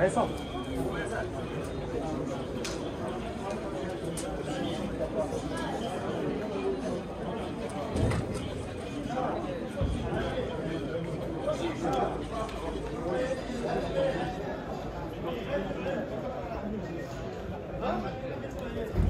Allez, sors. Hein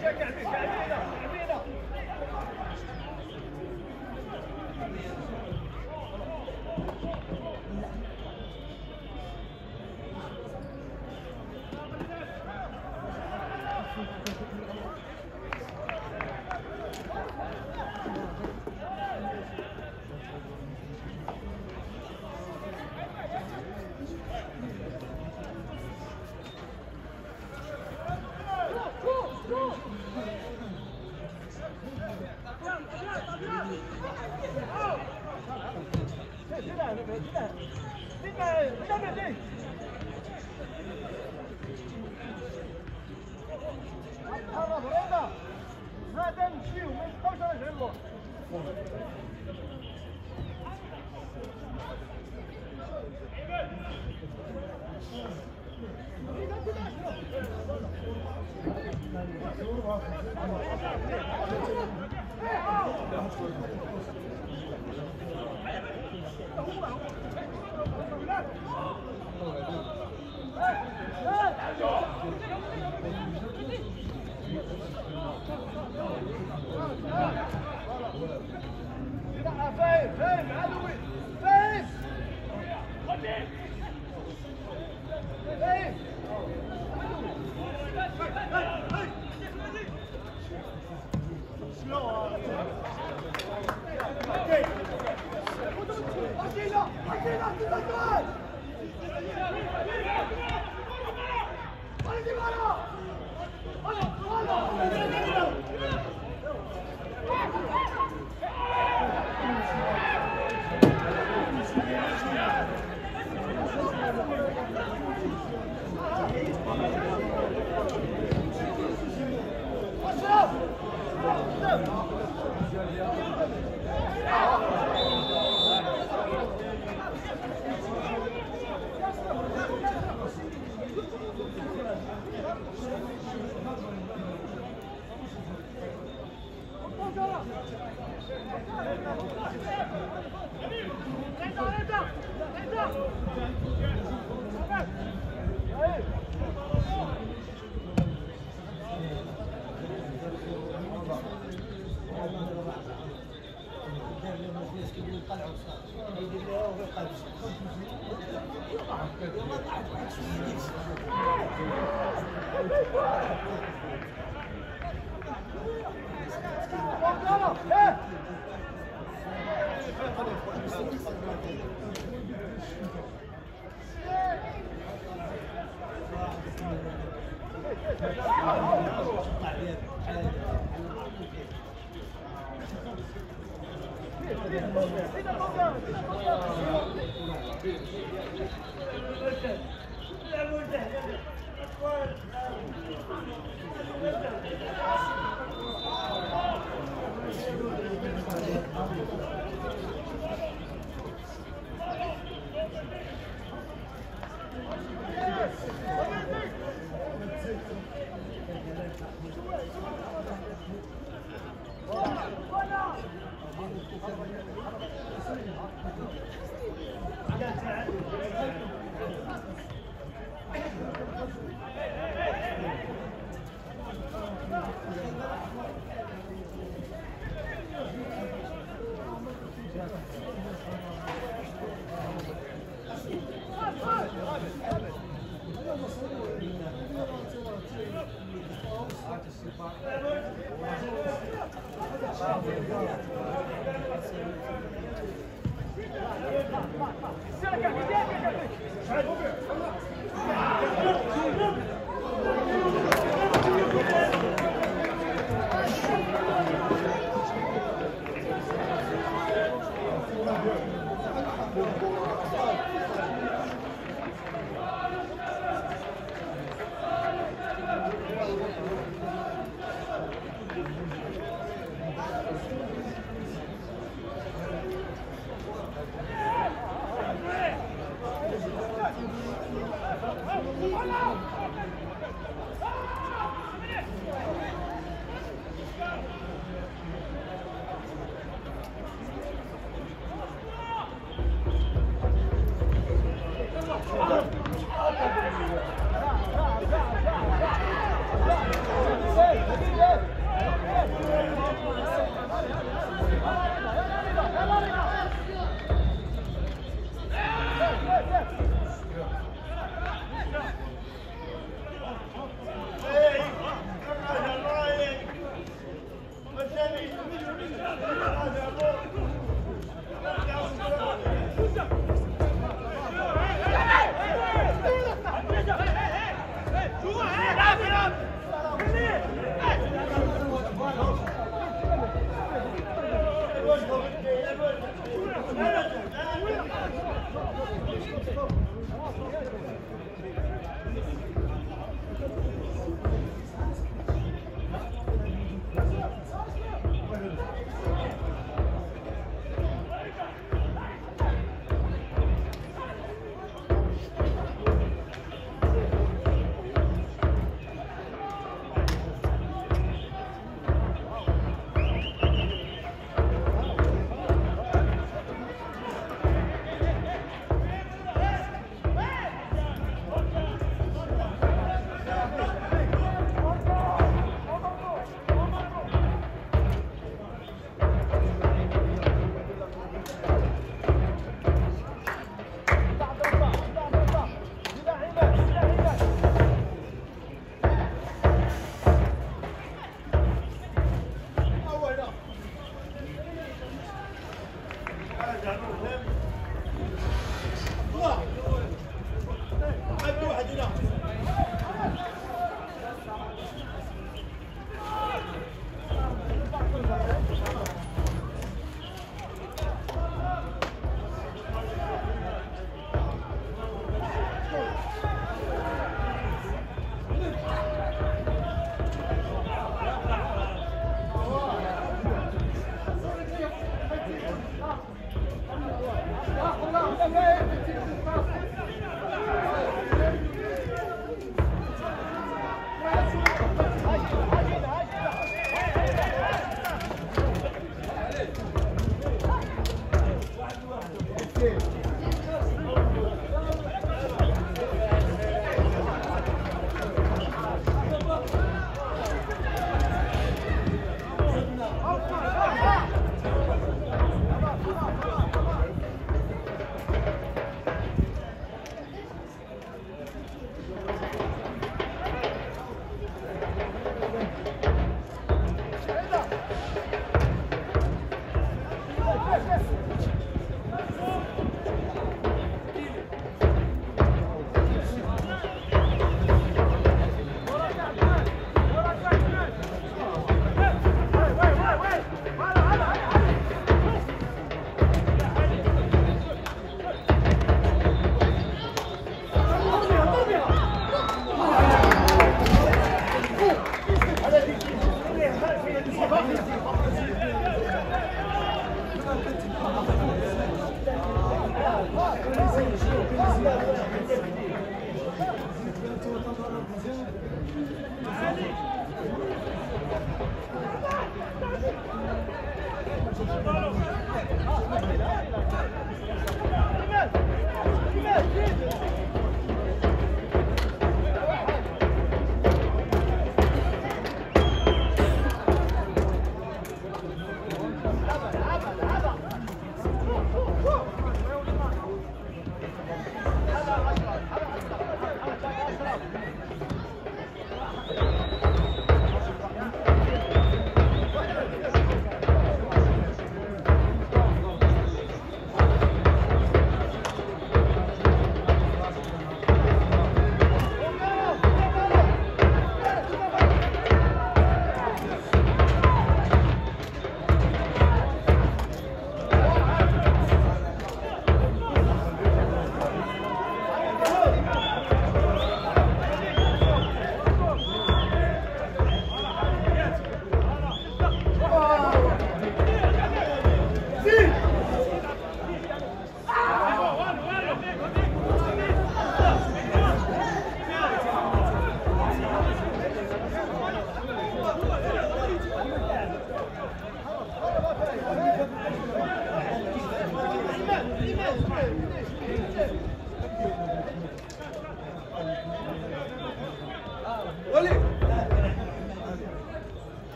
Check out this guy.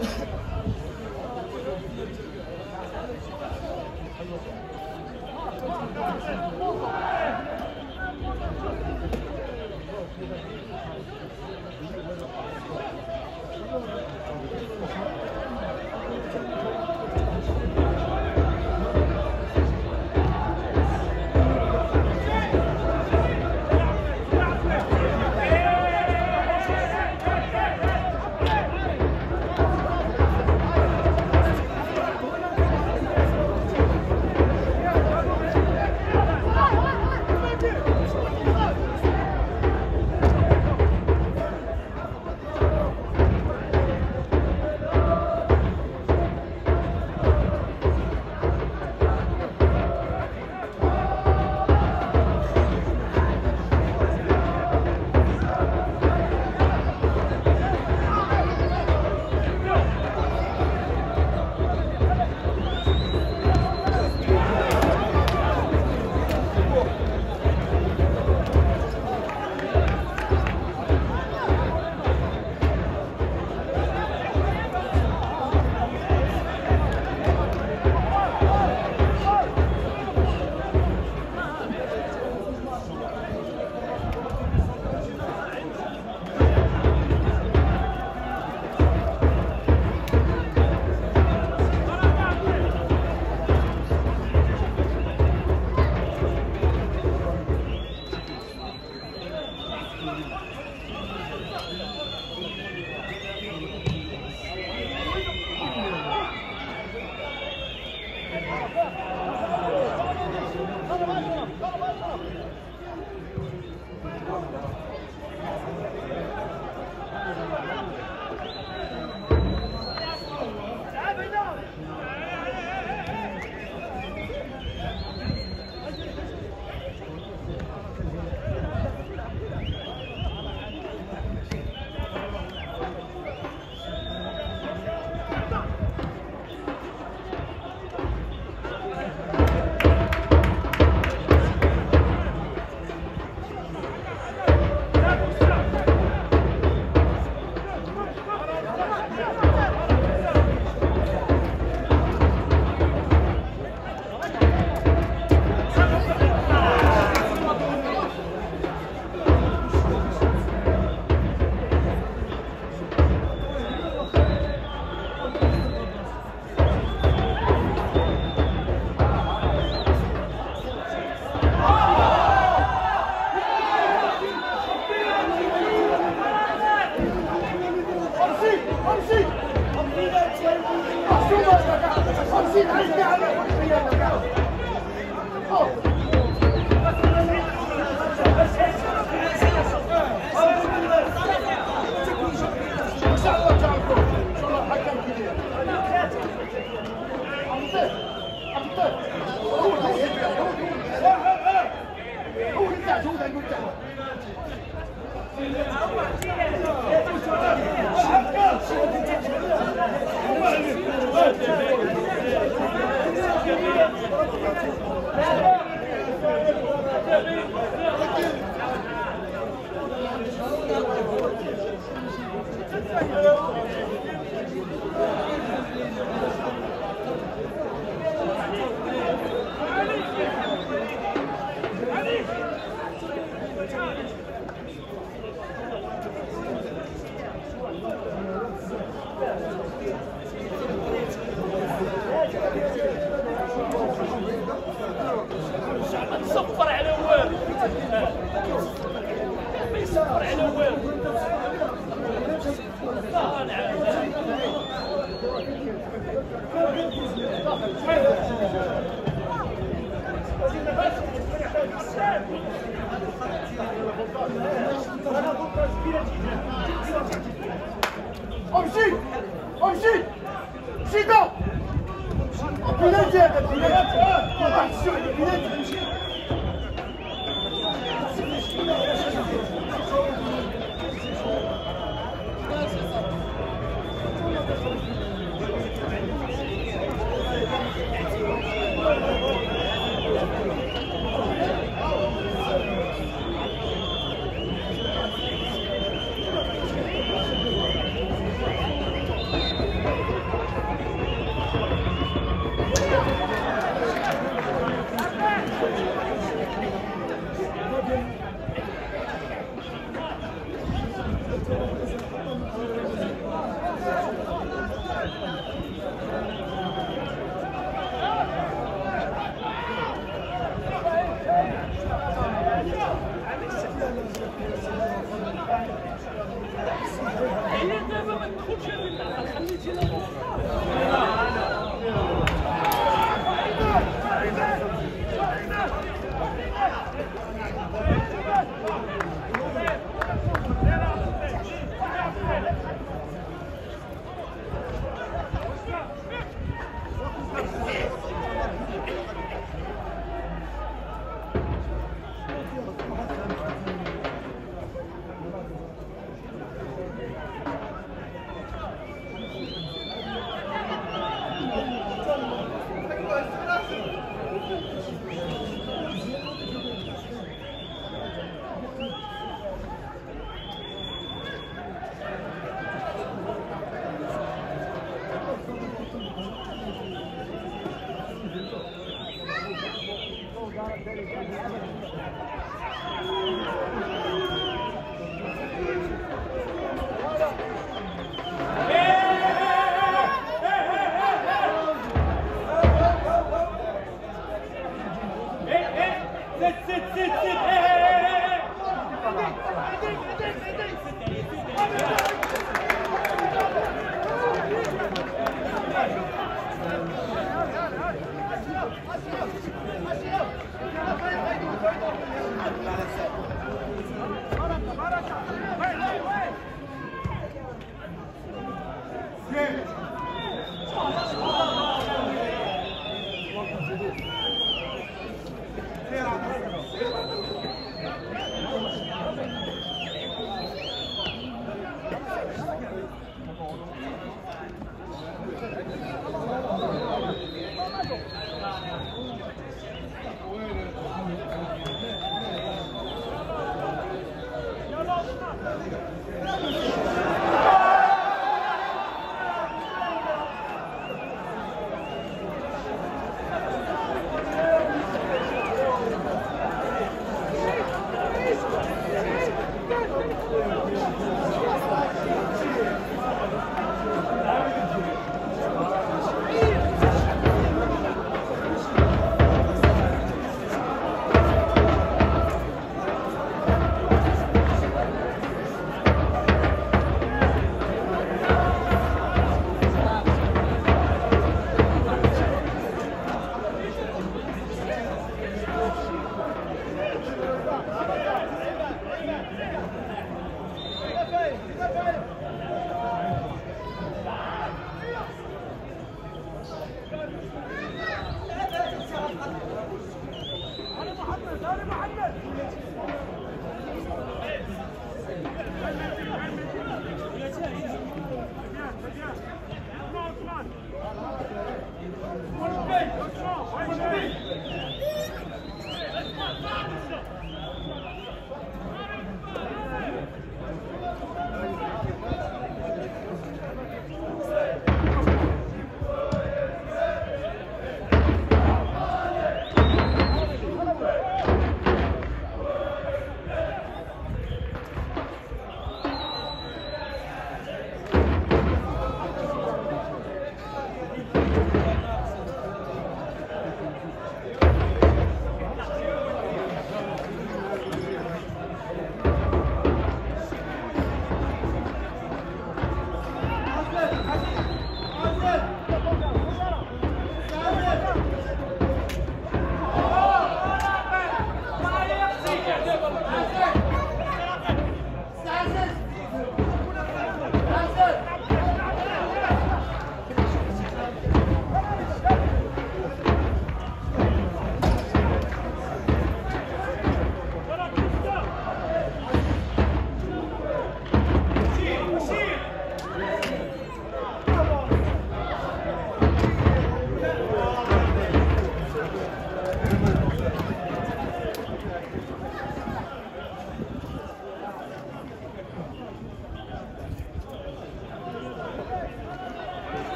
Thank you.